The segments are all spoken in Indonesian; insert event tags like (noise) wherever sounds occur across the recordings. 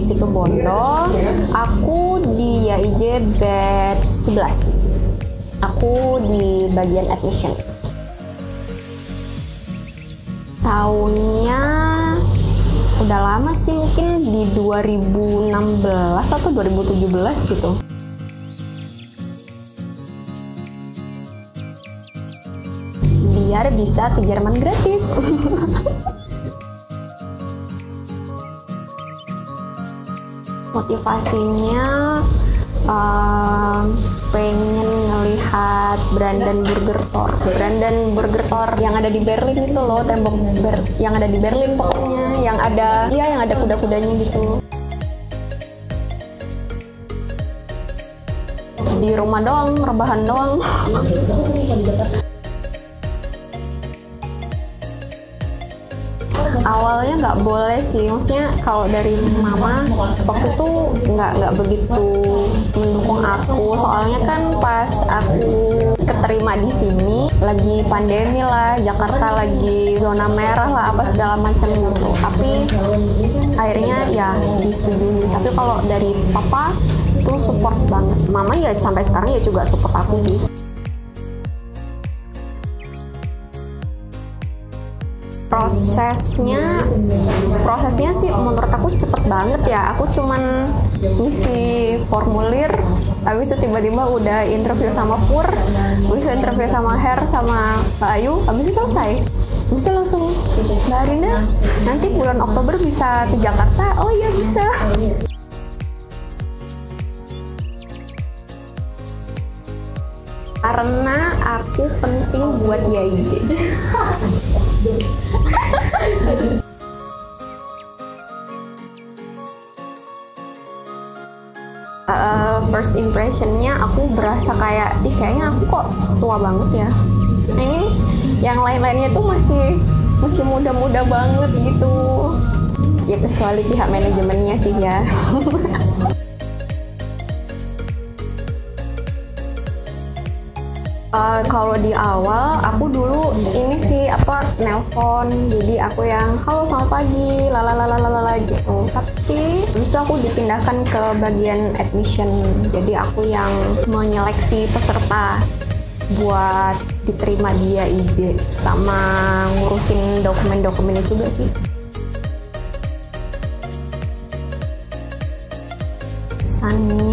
situ bondo. Aku di YIJ batch 11 aku di bagian admission. Tahunnya udah lama sih mungkin di 2016 atau 2017 gitu. Biar bisa ke Jerman gratis (laughs) motivasinya uh, pengen ngelihat Brandon Burger Tor Brandon Burger Tor yang ada di Berlin itu loh tembok ber yang ada di Berlin pokoknya yang ada iya yang ada kuda-kudanya gitu. Di rumah doang rebahan doang awalnya nggak boleh sih maksudnya kalau dari mama waktu itu nggak nggak begitu mendukung aku. Soalnya kan pas aku keterima di sini lagi pandemi lah Jakarta lagi zona merah lah apa segala macam gitu. Tapi akhirnya ya disetujui. Tapi kalau dari papa tuh support banget. Mama ya sampai sekarang ya juga support aku sih prosesnya prosesnya sih menurut aku cepet banget ya. Aku cuman ngisi formulir habis itu tiba-tiba udah interview sama Pur habis itu interview sama Her sama Mbak Ayu habis itu selesai. Bisa langsung Mbak Arinda nanti bulan Oktober bisa ke Jakarta? Oh iya bisa. Karena aku penting buat YIJ impressionnya aku berasa kayak ih kayaknya aku kok tua banget ya. Nah, ini yang lain-lainnya tuh masih masih muda-muda banget gitu. Ya kecuali pihak manajemennya sih ya (laughs) Uh, kalau di awal aku dulu ini sih apa nelpon. Jadi aku yang halo selamat pagi lalalalalala gitu. Tapi itu aku dipindahkan ke bagian admission. Jadi aku yang menyeleksi peserta buat diterima dia IJ sama ngurusin dokumen-dokumennya juga sih. Pesannya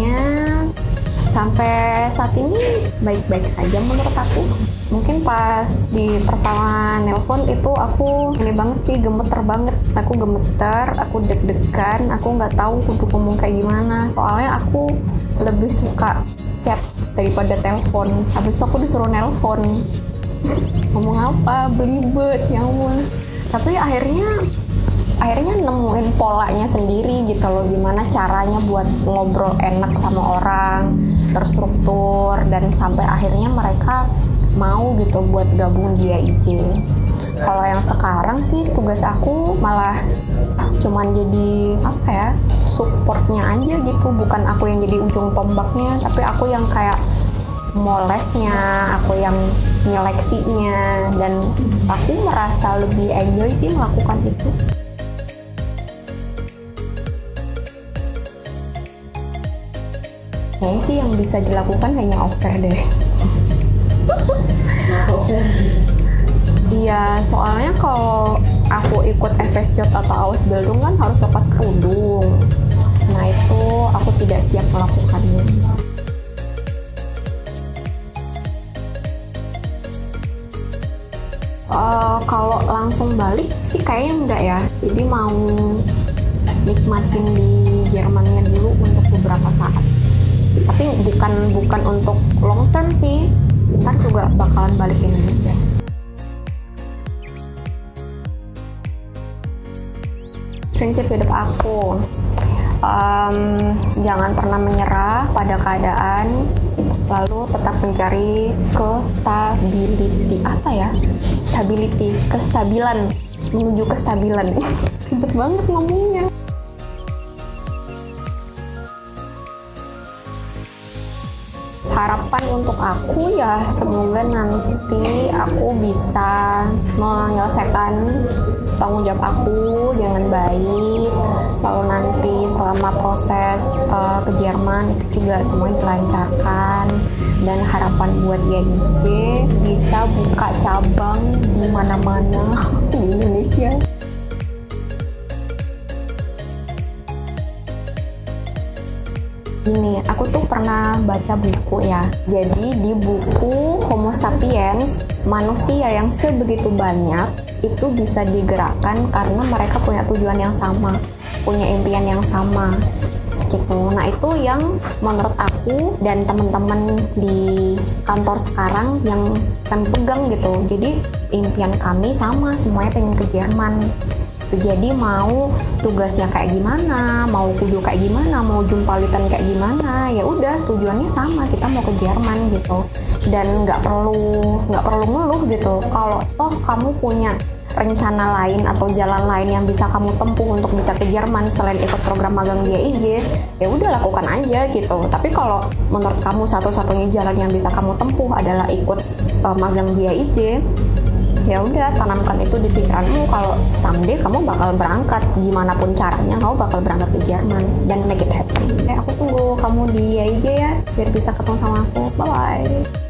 sampai saat ini baik-baik saja menurut aku. Mungkin pas di pertama nelpon itu aku ini banget sih gemeter banget. Aku gemeter aku deg-degan aku nggak tahu kudu ngomong kayak gimana. Soalnya aku lebih suka chat daripada telepon. Habis itu aku disuruh nelpon. (laughs) Ngomong apa? Belibet ya ampun tapi akhirnya akhirnya nemuin polanya sendiri gitu loh gimana caranya buat ngobrol enak sama orang terstruktur dan sampai akhirnya mereka mau gitu buat gabung dia IJ kalau yang sekarang sih tugas aku malah cuman jadi apa ya supportnya aja gitu. Bukan aku yang jadi ujung tombaknya tapi aku yang kayak molesnya aku yang nyeleksinya. Dan aku merasa lebih enjoy sih melakukan itu kayaknya sih yang bisa dilakukan hanya offer deh Iya, soalnya kalau aku ikut FSJ atau Ausbildung kan harus lepas kerudung. Nah itu aku tidak siap melakukannya. Uh, kalau langsung balik sih kayaknya enggak ya. Jadi mau nikmatin di Jermannya dulu untuk beberapa saat tapi bukan bukan untuk long term sih. Ntar juga bakalan balik Indonesia. Prinsip hidup aku um, jangan pernah menyerah pada keadaan lalu tetap mencari kestability apa ya? Stability kestabilan menuju kestabilan. (laughs) Ribet banget ngomongnya harapan untuk aku ya semoga nanti aku bisa menyelesaikan tanggung jawab aku dengan baik. Lalu nanti selama proses uh, ke Jerman itu juga semuanya dilancarkan dan harapan buat YIJ bisa buka cabang di mana-mana di Indonesia Aku tuh pernah baca buku ya. Jadi di buku Homo sapiens, manusia yang sebegitu banyak itu bisa digerakkan karena mereka punya tujuan yang sama, punya impian yang sama gitu. Nah itu yang menurut aku dan teman-teman di kantor sekarang yang kami pegang gitu. Jadi impian kami sama, semuanya pengen ke Jerman jadi mau tugasnya kayak gimana mau kudu kayak gimana mau jumpalitan kayak gimana ya udah tujuannya sama kita mau ke Jerman gitu. Dan nggak perlu nggak perlu ngeluh gitu. Kalau toh kamu punya rencana lain atau jalan lain yang bisa kamu tempuh untuk bisa ke Jerman selain ikut program magang dia IJ ya udah lakukan aja gitu. Tapi kalau menurut kamu satu-satunya jalan yang bisa kamu tempuh adalah ikut uh, magang IJ ya udah tanamkan itu di pikiranmu kalau someday kamu bakal berangkat gimana pun caranya kamu bakal berangkat ke Jerman dan make it happen. Eh aku tunggu kamu di IJ ya biar bisa ketemu sama aku. Bye bye.